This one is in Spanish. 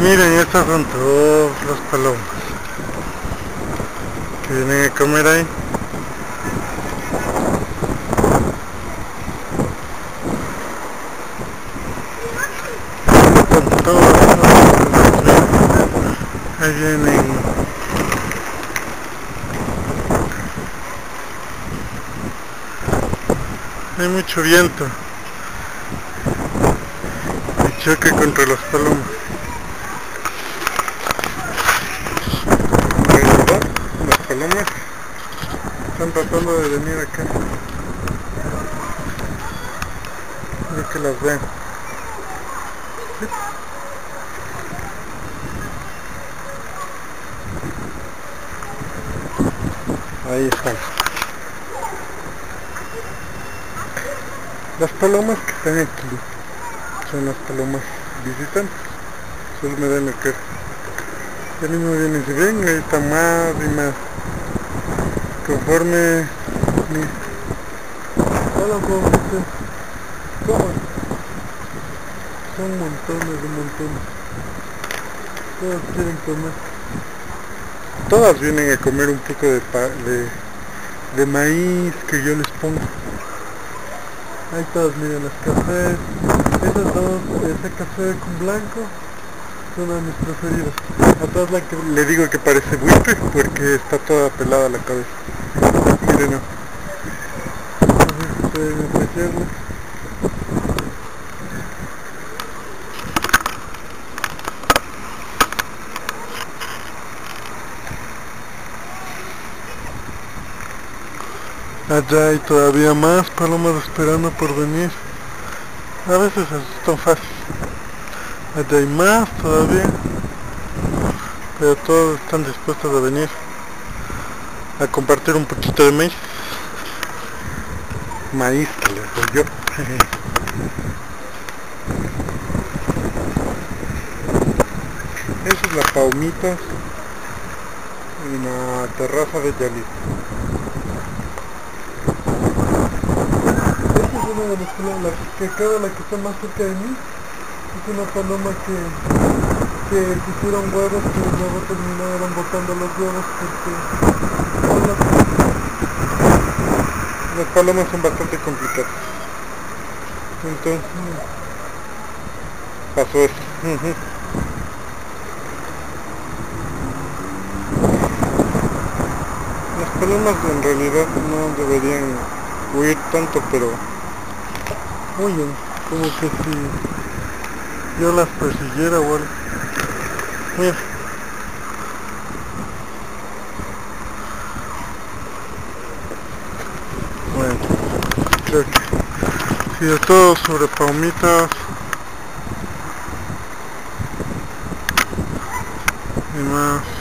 Miren, estas son todas las palomas que vienen a comer ahí. Son las palomas. Ahí vienen. Hay mucho viento y choque contra las palomas. las palomas están tratando de venir acá. Creo que las ven. Ahí están. Las palomas que están aquí son las palomas visitantes. Solo me dan acá. Ya mismo vienen, si ven, ahí está más y más. Conforme... Hola, ¿cómo. Son montones de montones. Todas quieren comer. Todas vienen a comer un poco de, de, de maíz que yo les pongo. Ahí todas, miren, las cafés. Esas dos, ese café con blanco, son de mis preferidas. A todas la que le digo que parece buitre porque está toda pelada la cabeza. Miren, no. Si. Allá hay todavía más palomas esperando por venir. A veces es tan fácil. Allá hay más todavía. Pero todos están dispuestos a venir a compartir un poquito de maíz. Maíz que les doy yo. Esa es la paumitas en la terraza de Yalita. una de las que queda la que está más cerca de mí, es una paloma que, que pusieron huevos que luego terminaron botando los huevos porque las palomas son bastante complicadas. Entonces pasó esto. Las palomas en realidad no deberían huir tanto, pero Oye, como que si yo las persiguiera o algo. Mira. Bueno, que si de todo sobre palmitas y más